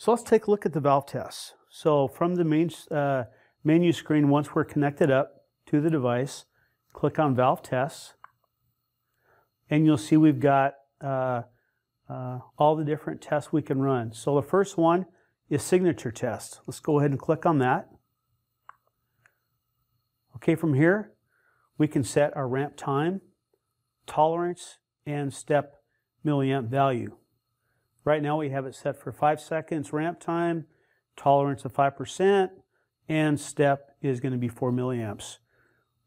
So let's take a look at the valve tests. So from the main uh, menu screen, once we're connected up to the device, click on valve tests, and you'll see we've got uh, uh, all the different tests we can run. So the first one is signature test. Let's go ahead and click on that. Okay, from here, we can set our ramp time, tolerance, and step milliamp value. Right now we have it set for 5 seconds ramp time, tolerance of 5%, and step is going to be 4 milliamps.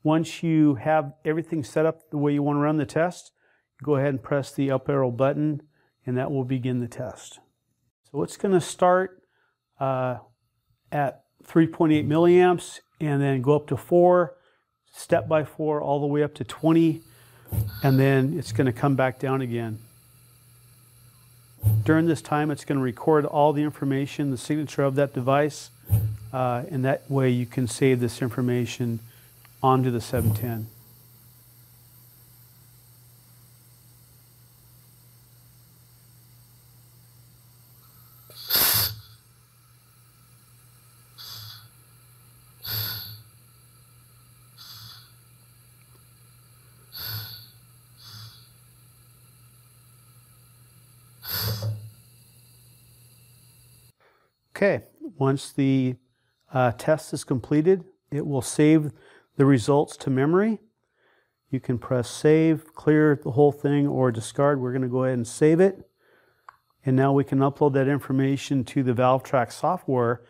Once you have everything set up the way you want to run the test, go ahead and press the up arrow button and that will begin the test. So it's going to start uh, at 3.8 milliamps and then go up to 4, step by 4, all the way up to 20, and then it's going to come back down again. During this time, it's going to record all the information, the signature of that device, uh, and that way you can save this information onto the 710. Okay, once the uh, test is completed, it will save the results to memory. You can press save, clear the whole thing, or discard. We're going to go ahead and save it. And now we can upload that information to the ValveTrack software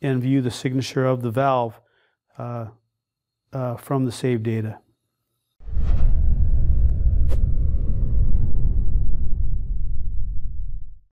and view the signature of the valve uh, uh, from the saved data.